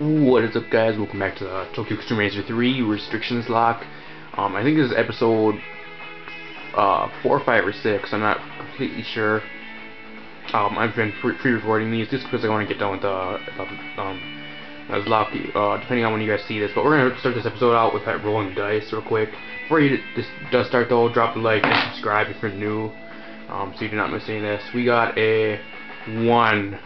What is up guys, welcome back to the Tokyo Extreme Racer 3 Restrictions Lock. Um, I think this is episode uh, 4, 5, or 6, I'm not completely sure. Um, I've been pre-recording these just because I want to get done with the, the um, as lock, uh, depending on when you guys see this. But we're going to start this episode out with that rolling dice real quick. Before you just does start though, drop a like and subscribe if you're new, um, so you do not miss any of this. We got a 1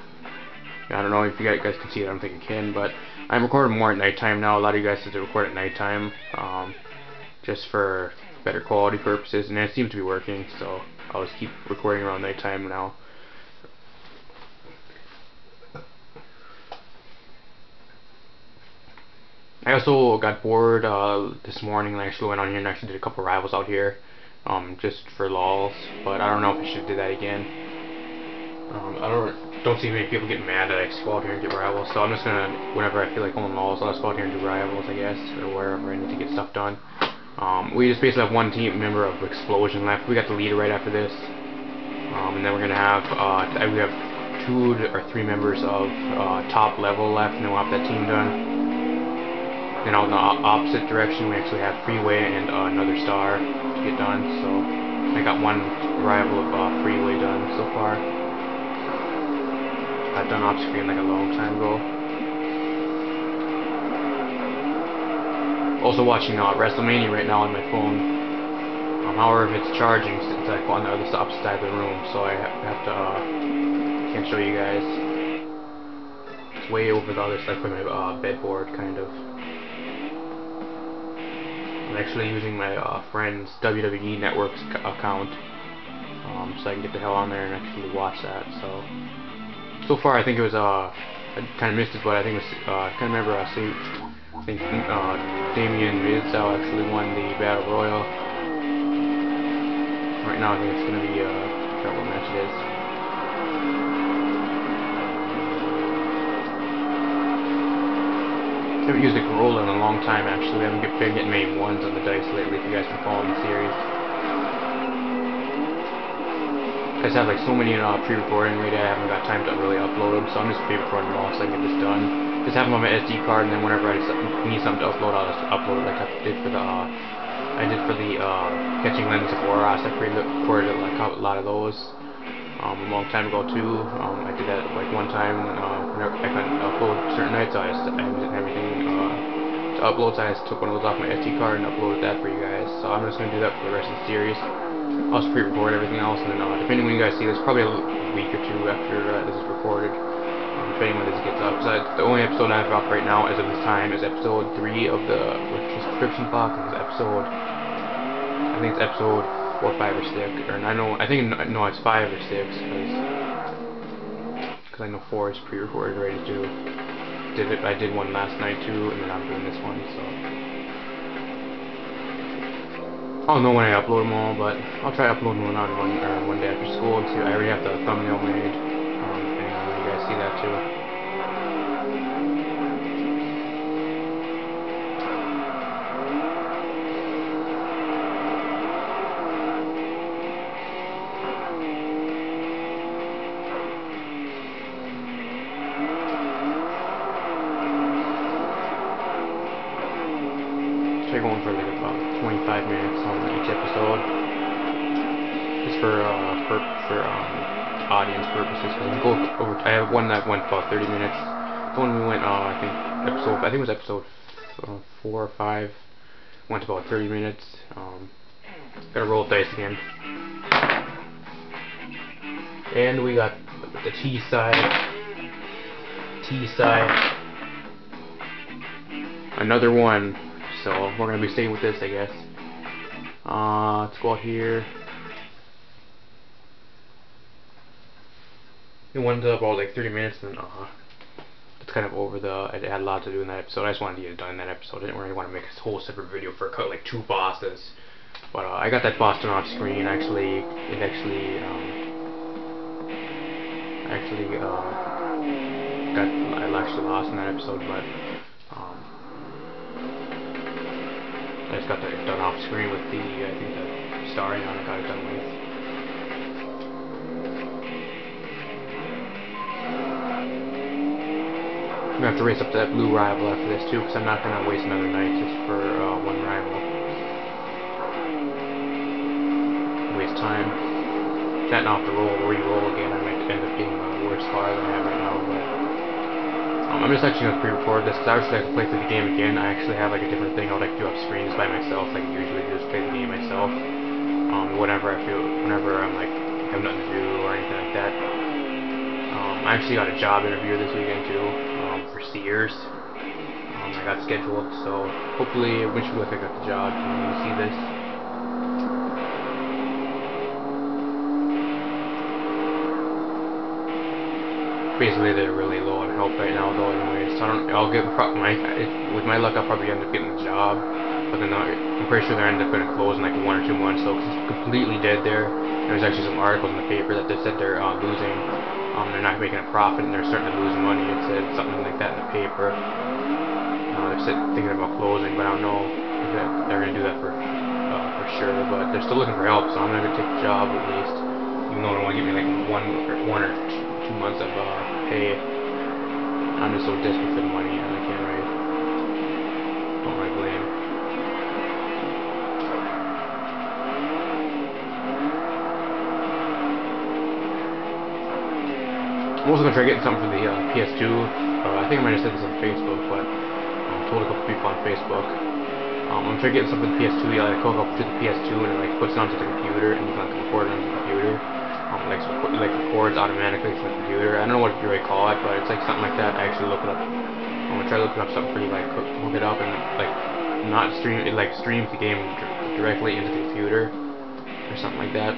I don't know if you guys can see it, I don't think you can, but I'm recording more at nighttime now. A lot of you guys said to record at nighttime, um, just for better quality purposes, and it seems to be working, so I'll just keep recording around nighttime now. I also got bored uh, this morning and I actually went on here and actually did a couple rivals out here, um, just for lols, but I don't know if I should do that again. Um, I don't don't see many people getting mad that I out here and rivals, so I'm just gonna, whenever I feel like going lols, I'll just go out here and do rivals, I guess, or wherever I need to get stuff done. Um, we just basically have one team member of Explosion left. We got the leader right after this. Um, and then we're gonna have, uh, we have two or three members of uh, top level left, and then we'll have that team done. Then on the opposite direction, we actually have Freeway and uh, another star to get done, so I got one rival of uh, Freeway done so far. I've done off screen like a long time ago. Also watching uh, WrestleMania right now on my phone. Um, however, if it's charging, since I'm on the other opposite side of the room, so I have to uh, can't show you guys. It's way over the other side of my uh, bedboard, kind of. I'm actually using my uh, friend's WWE Network's account, um, so I can get the hell on there and actually watch that. So so far I think it was uh I kind of missed it, but I think it was uh, I can't remember. I see I think uh, Damien Mizdow actually won the Battle Royal. Right now I think it's gonna be uh, forgot what match it is. Haven't used a Corolla in a long time actually. I haven't been getting many ones on the dice lately if you guys been following the series. I just have like so many uh, pre-recording right I haven't got time to really upload them, so I'm just pre-recording them all so I can get this done. Just have them on my SD card, and then whenever I need something to upload, I'll just upload it like I did for the, uh, I did for the, uh, Catching Lemons of ORAS. I pre-recorded like a lot of those, um, a long time ago too. Um, I did that like one time, uh, I couldn't upload certain nights, so I just, I didn't have anything, uh, to upload, so I just took one of those off my SD card and uploaded that for you guys. So I'm just gonna do that for the rest of the series. I'll just pre-record everything else, and then uh, depending when you guys see this, probably a week or two after uh, this is recorded, um, depending when this gets up. Because the only episode I have up right now, as of this time, is episode three of the subscription box. It's episode, I think it's episode four, five, or six, or I know, I think no, it's five or six, because I know four is pre-recorded already too. Did it? I did one last night too, and then I'm doing this one, so. I don't know when I upload them all, but I'll try uploading one on one one day after school too. I already have the thumbnail made. Um, and you guys see that too. Think it was episode uh, four or five. Went about 30 minutes. Um, gotta roll dice again. And we got the T side. T side. Another one. So we're gonna be staying with this, I guess. Uh, let's go out here. It went up about like 30 minutes, and uh, kind of over the. I had a lot to do in that episode. I just wanted to get it done in that episode. I didn't really want to make a whole separate video for like two bosses. But uh, I got that boss done off screen. Actually, it actually, um, actually, uh, got I actually lost in that episode, but. I just got that done off screen with the, I think the Starion I got it done with. I'm gonna have to race up to that blue rival after this too, because I'm not gonna waste another night just for uh, one rival. Waste time. That off the roll, re-roll again, I might end up getting a worse car than I have right now, but um, I'm just actually gonna pre-record this because I actually like to play through the game again. I actually have like a different thing I would like to do off screen just by myself, like usually just play the game myself. Um, whenever I feel, whenever I'm like have nothing to do or anything like that. Um, I actually got a job interview this weekend too Sears. Um, I got scheduled, so hopefully, wish me luck. I got the job. When you see this. Basically they're really low on help right now though anyway, so I don't, I'll get, my, with my luck I'll probably end up getting the job, but then I'm pretty sure they're end up going to close in like one or two months because it's completely dead there. There's actually some articles in the paper that they said they're uh, losing, um, they're not making a profit and they're starting to lose money, it said something like that in the paper. Uh, they're thinking about closing, but I don't know if they're going to do that for, uh, for sure, but they're still looking for help, so I'm going to take the job at least, even though they only give me like one or, one or two months of uh, pay. I'm just so desperate for the money and I can't write. Don't really blame. I'm also gonna try getting something for the uh, PS2. Uh, I think I might have said this on Facebook, but I um, told a couple people on Facebook. Um, I'm trying to get something for the PS2. Yeah, like hook up to the PS2 and it like puts it onto the computer and you can like record it on the computer like like records automatically from the computer. I don't know what you really call it, but it's like something like that. I actually look it up. I'm gonna try looking up something for you, like hook, it up and like not stream it, like streams the game directly into the computer or something like that.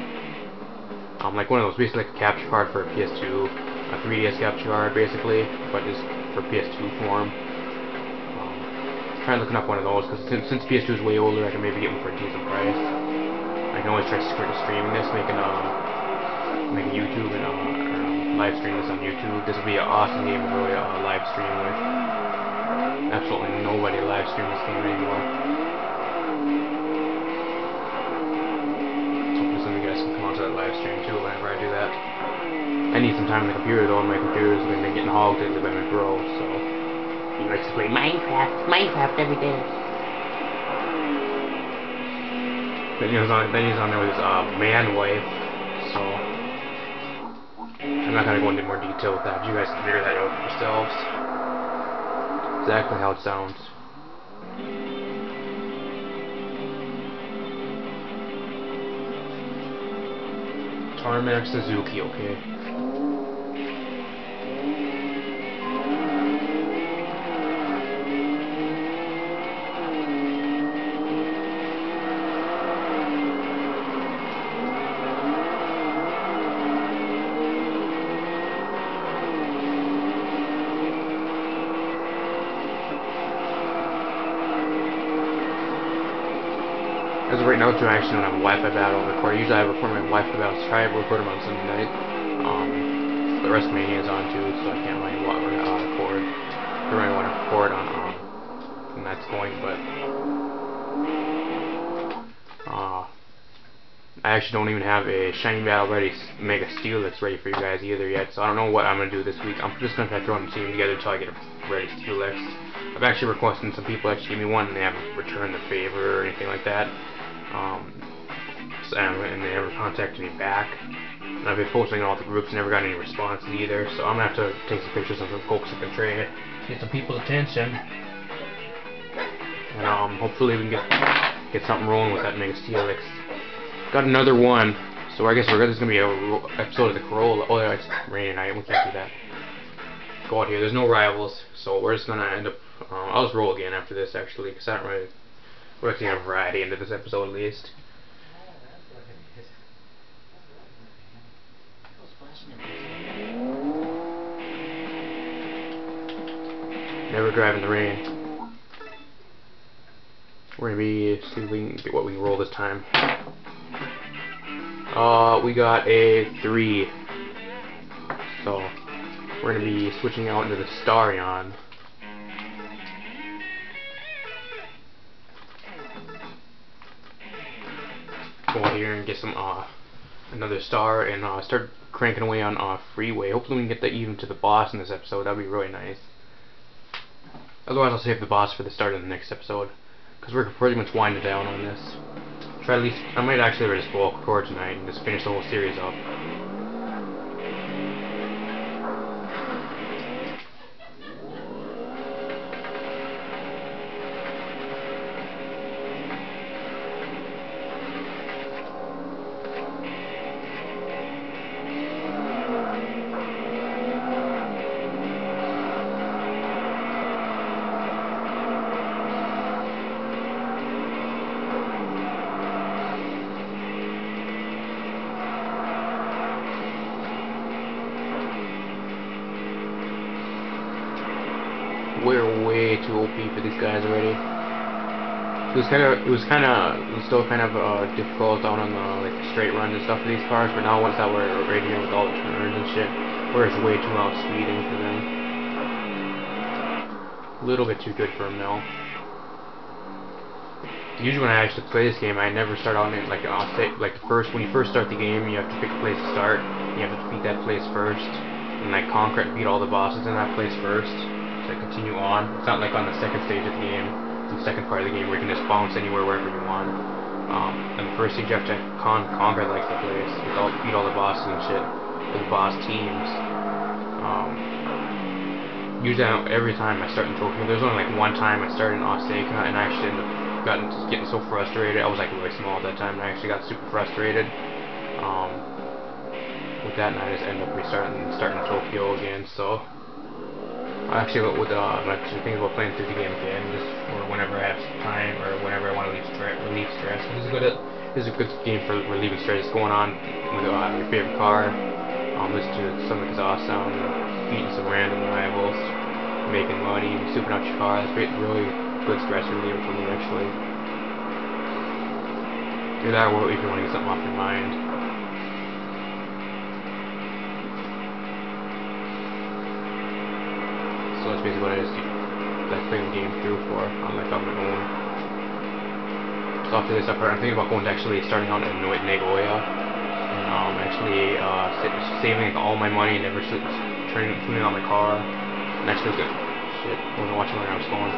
Um, like one of those, basically like a capture card for a PS2, a 3DS capture card basically, but just for PS2 form. Um, try looking up one of those because since, since PS2 is way older, I can maybe get one for a decent price. I can always try streaming this, making a YouTube and uh, live stream this on YouTube. This would be an awesome game to really uh, live stream with. Absolutely nobody live stream this game anymore. Hopefully some of you guys can come onto that live stream too whenever I do that. I need some time on the computer though, and my computer has been getting hogged into by my bro, so he likes to play Minecraft, Minecraft every day. Then he's on, then he's on there with his uh, man wife, so I'm not going to go into more detail with that. You guys can figure that out yourselves. Exactly how it sounds. Tarmac Suzuki, okay. Right now, I actually don't have a Wi-Fi battle record. Usually I record my Wi-Fi battles. Try to record them on Sunday night. Um, the WrestleMania is on too, so I can't really uh, record. I really want to record on um, when that's going, but uh, I actually don't even have a Shiny Battle ready, Mega Steel that's ready for you guys either yet. So I don't know what I'm gonna do this week. I'm just gonna try throwing the team together until I get a ready Steelix. I've actually requested some people actually give me one, and they haven't returned the favor or anything like that. Um, and they never contacted me back. And I've been posting in all the groups, never got any responses either. So I'm gonna have to take some pictures of some folks that can trade, get some people's attention, and um, hopefully we can get get something rolling with that Mega Steelix. Got another one. So I guess we're this is gonna be a episode of the Corolla. Oh, it's raining. I we can't do that. Go out here. There's no rivals, so we're just gonna end up. Um, I'll just roll again after this actually, because I don't really we're actually a variety into this episode at least. Never drive in the rain. We're gonna be see if we can get what we can roll this time. Uh, we got a three. So we're gonna be switching out into the Starion. Go here and get some uh, another star and uh, start cranking away on uh, freeway. Hopefully we can get that even to the boss in this episode. That'd be really nice. Otherwise, I'll save the boss for the start of the next episode. Because we're pretty much winding down on this. Try at least, I might actually just go record tonight and just finish the whole series up. Way too OP for these guys already. It was kind of, it was kind of, it was still kind of uh, difficult down on the like straight runs and stuff for these cars, but now once that we're right here with all the turns and shit, we're just way too outspeeding for them. A little bit too good for them now. Usually when I actually play this game, I never start on it like off like first when you first start the game, you have to pick a place to start. You have to beat that place first, and like conquer it, beat all the bosses in that place first continue on. It's not like on the second stage of the game, the second part of the game where you can just bounce anywhere wherever you want. Um, and the first stage you have to con conquer like the place, all, beat all the bosses and shit, the boss teams. Um, usually every time I start in Tokyo, there's only like one time I started in Osaka and I actually ended up gotten getting so frustrated. I was like really small at that time and I actually got super frustrated. Um, with that and I just ended up restarting starting Tokyo again, so actually with uh, actually about playing through the game again, just for whenever I have time or whenever I want to relieve stress. This is good. This is a good game for relieving stress. It's Going on with uh, your favorite car, um, listen to some exhaust sound, beating some random rivals, making money, souping out your car. It's really good stress reliever for me actually. Do that or if you want to get something off your mind. so that's basically what I just like playing the game through for on like on my own. So after this, I'm thinking about going to actually starting out in Nagoya and um, actually uh, saving like, all my money and never turning tuning out my car and actually good shit. Wasn't watching where I was going.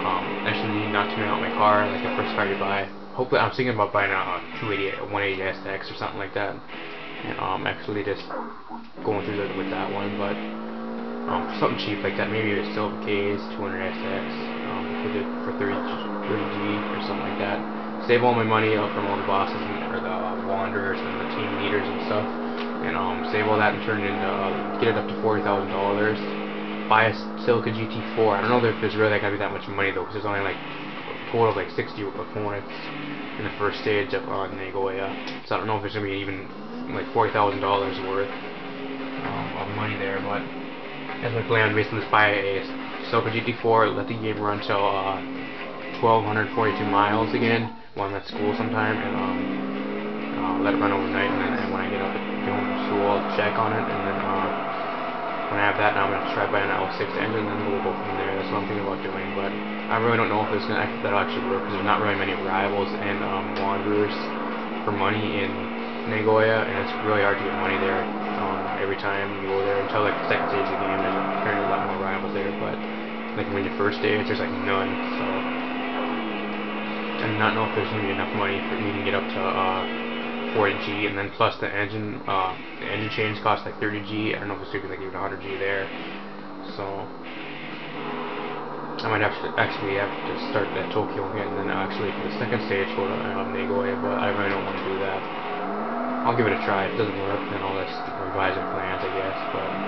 Um, actually not tuning out my car like the first car you buy. Hopefully, I'm thinking about buying a 280, 180 SX or something like that, and um, actually just going through with that one, but um, something cheap like that, maybe a Silvia K's 200SX um, for, the, for 30, 30G or something like that. Save all my money up from all the bosses and, or the uh, wanderers and the team leaders and stuff, and um, save all that and turn it into uh, get it up to forty thousand dollars. Buy a Celica GT4. I don't know if there's really gonna be that much money though, because there's only like a total of like 60 opponents in the first stage of uh, Nagoya. So I don't know if there's gonna be even like forty thousand dollars worth um, of money there, but as my plan basically is buy a Celica GT4, let the game run till uh, 1242 miles again while I'm at school sometime, and um, uh, let it run overnight, and then when I get up at school, I'll check on it, and then uh, when I have that, now I'm going to try buying an L6 engine, and then we'll go from there. That's what I'm thinking about doing, but I really don't know if it's gonna that'll actually work, because there's not really many rivals and um, wanderers for money in Nagoya, and it's really hard to get money there every time you go there until like the second stage of the game. There's apparently a lot more rivals there, but like when you first stage, there's like none. So I do not know if there's gonna be enough money for me to get up to uh, 40G, and then plus the engine, uh, the engine change costs like 30G. I don't know if it's gonna be like even 100G there. So I might have to actually have to start at Tokyo again, and then actually for the second stage go to um, Nagoya, but I really don't want to do that. I'll give it a try. If it doesn't work, then I'll just revise plans, I guess. But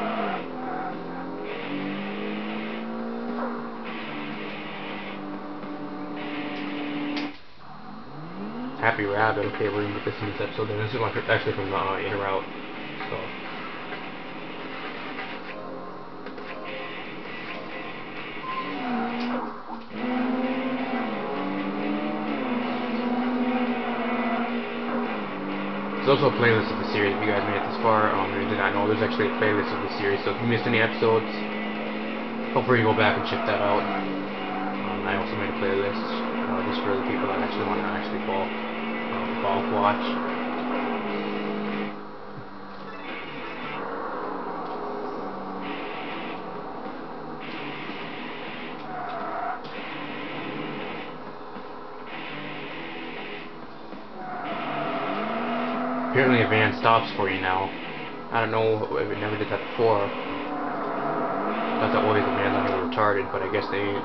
Happy Rabbit. Okay, we're gonna get this in this episode. Then this is actually from uh, In or also a playlist of the series if you guys made it this far. Um, you did not know there's actually a playlist of the series, so if you missed any episodes, free to go back and check that out. Um, I also made a playlist uh, just for the people that actually want to actually uh, watch. Stops for you now. I don't know if it never did that before. Thought that always the on were retarded, but I guess they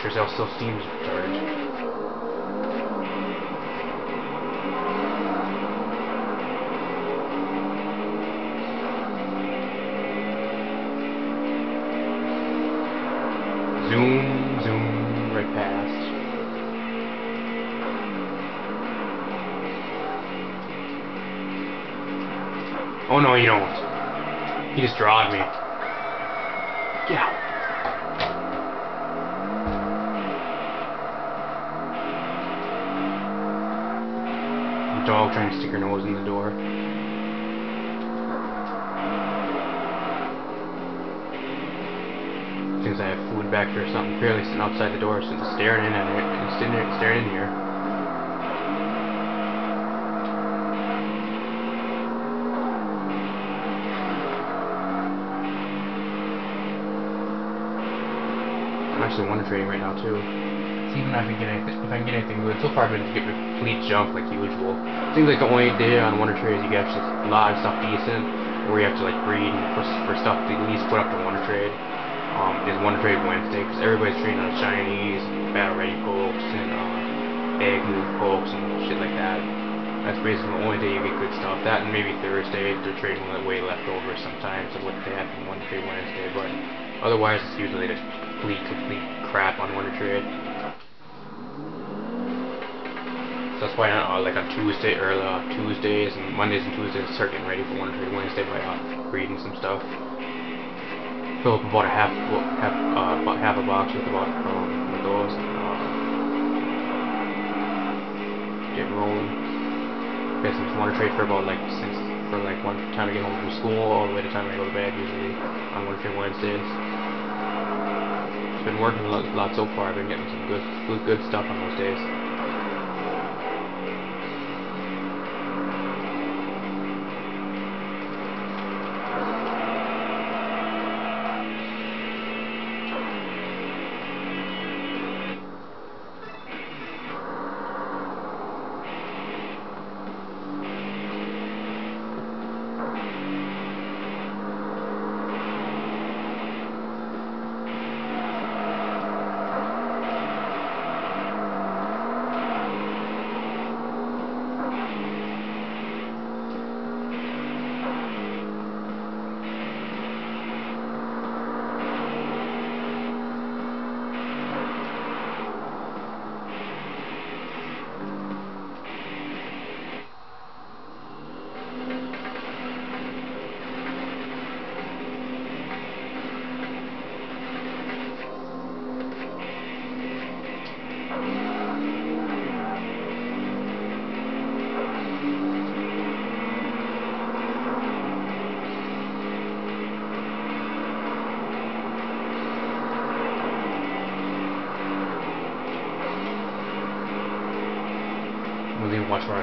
sure still seems retarded. Oh no, you don't. He just drawed me. Get out. Dog trying to stick her nose in the door. Thinks I have food back here or something. Barely sitting outside the door, sitting staring in at it, and staring in here. I'm actually wonder trading right now too. See even if I can get anything, if I can get anything good. So far I've been to get complete junk like usual. Seems like the only day on Wonder Trade is you get actually live stuff decent, where you have to like breed for, for stuff to at least put up to Wonder Trade um, is Wonder Trade Wednesday because everybody's trading on Chinese, battle ready pokes, and uh, egg move pokes and shit like that. That's basically the only day you get good stuff. That and maybe Thursday they're trading way leftovers sometimes of what they have from Wonder Trade Wednesday, but otherwise it's usually just complete complete crap on Wonder Trade. So that's why uh, like on Tuesday or uh, Tuesdays and Mondays and Tuesdays I start getting ready for Wonder Trade Wednesday by uh, reading some stuff. Philip bought a half half uh, bought half a box with about um, with those and uh, getting rolling. Basically, just want to trade for about like since for like one time to get home from school all the way to time I go to bed usually Trade Wednesdays. Been working a lot, lot so far. I've been getting some good good, good stuff on those days.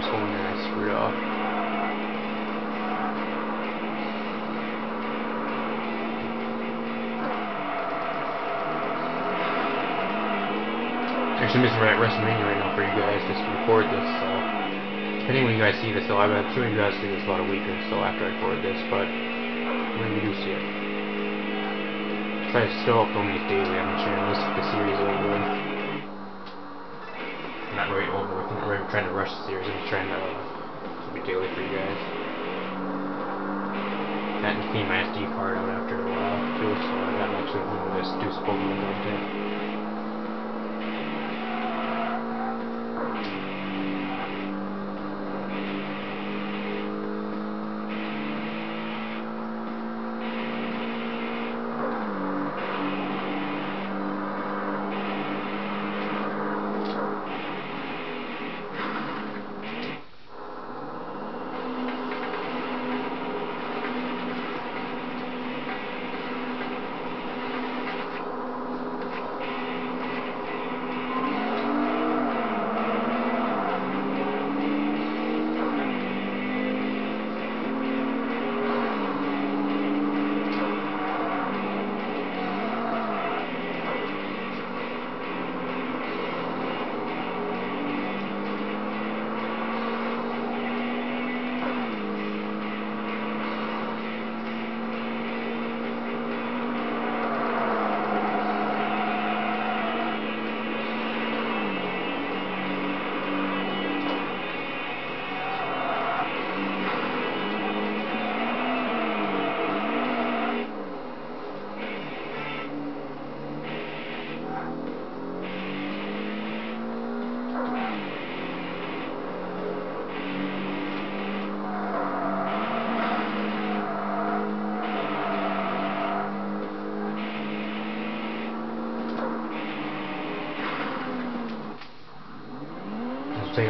I going and I screwed up. Actually, missing right WrestleMania right now for you guys just to record this. So, depending when you guys see this, though, I'm sure you guys see this about a week or so after I record this, but when you do see it, try to still upload these daily on the channel. This the series over with. Not really over with. I'm not really trying to rush the series. I'm just trying to uh, be daily for you guys. That clean my SD card out after a while too, so I got actually do this do spoken take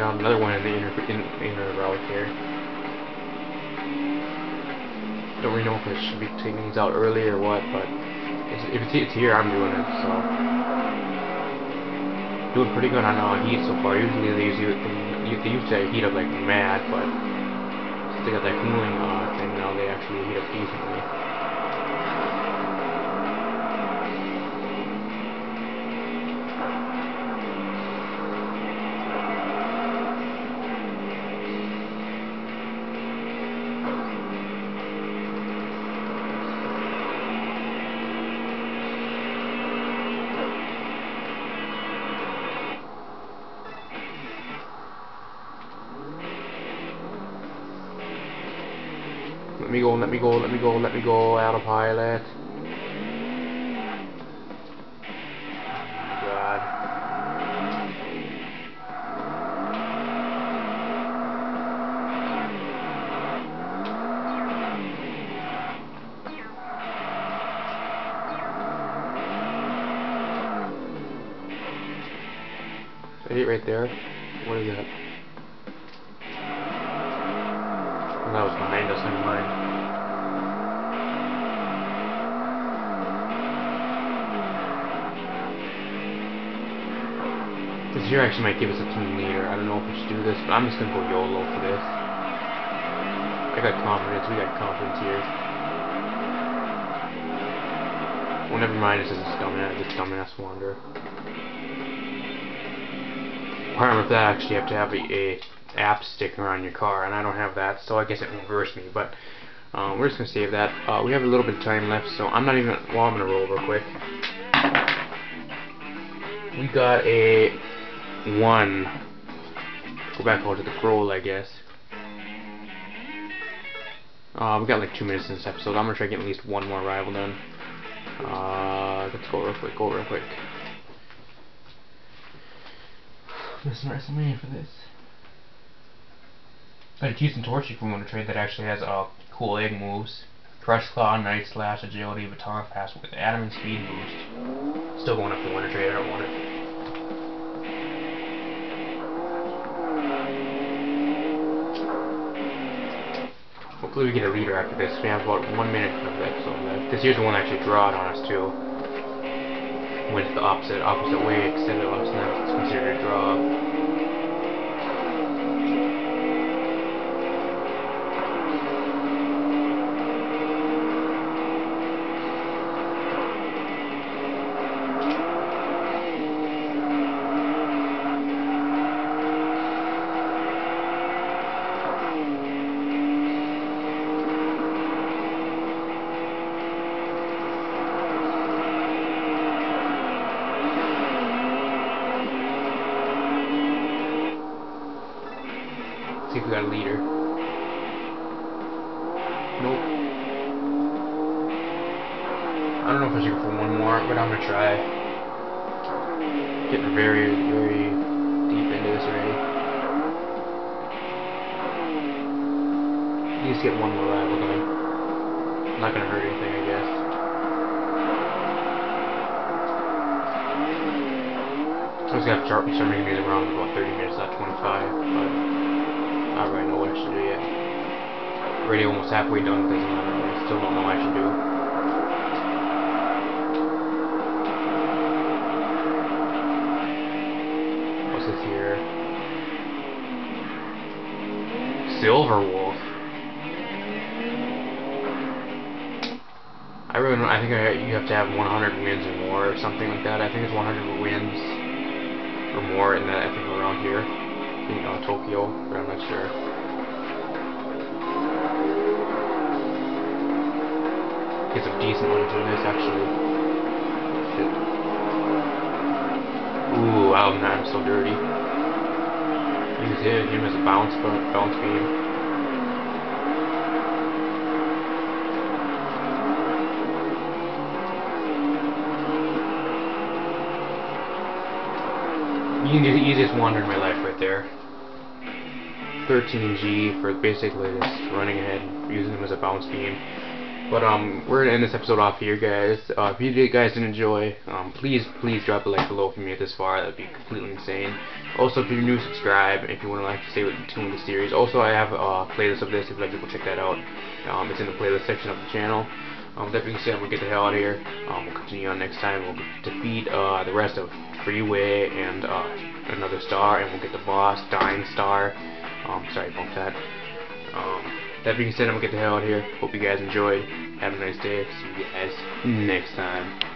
out another one in the inner in, inner route here. Don't really know if I should be taking these out early or what, but if it's, it's here, I'm doing it. So doing pretty good on uh, heat so far. Usually they use they used to heat up like mad, but since they got that cooling uh, thing now, they actually heat up decently. Me go, let me go, let me go, let me go, autopilot. God. That was behind us, never. This here actually might give us a team leader. I don't know if we should do this, but I'm just gonna go YOLO for this. I got confidence, we got confidence here. Well, never mind, this is a dumbass, this dumbass wander. Part of that actually have to have a, a app sticker on your car, and I don't have that, so I guess it won't reverse me, but um, we're just going to save that. Uh, we have a little bit of time left, so I'm not even, well, I'm going to roll real quick. We got a 1. Go back over to the scroll, I guess. Uh, we got like 2 minutes in this episode. I'm going to try to get at least one more rival done. Uh, let's go real quick, go real quick. Missing WrestleMania for this. But a Houston Torchic we want to trade that actually has uh, cool egg moves. Crush Claw, Night Slash, Agility, Baton Pass with Adamant Speed boost. Still going up to Wonder Trade, I don't want it. Hopefully we get a leader after this. We have about one minute of the episode left. This here's the one that actually it on us too. Went the opposite opposite way, extended us, now it's considered a draw. see if we got a leader. Nope. I don't know if I should go for one more, but I'm gonna try. Getting very, very deep into this already. You just get one more rival going. Not gonna hurt anything, I guess. I was gonna have to start making me around about 30 minutes, not 25, but I know what I should do yet. Already almost halfway done one. I still don't know what I should do. What's this here? Silver Wolf. I really don't, I think I, you have to have 100 wins or more or something like that. I think it's 100 wins or more in that, I think around here you know, Tokyo, but I'm not sure. Get some decent ones in this, actually. Shit. Ooh, I'm, I'm so dirty. Use him, him as a bounce, bounce beam. The easiest wander in my life right there. 13G for basically just running ahead, using them as a bounce beam. But um, we're gonna end this episode off here, guys. Uh, if you guys did enjoy, um, please, please drop a like below made it this far. That'd be completely insane. Also, if you're new, subscribe. If you want to like to stay with tuned with the series. Also, I have a playlist of this. If you'd like to go check that out, um, it's in the playlist section of the channel. Um, that being said, I'm gonna get the hell out of here. Um, we'll continue on next time. We'll defeat uh, the rest of Freeway and uh, another star, and we'll get the boss, Dying Star. Um, sorry, bump that. Um, that being said, I'm gonna get the hell out of here. Hope you guys enjoyed. Have a nice day. See you guys next time.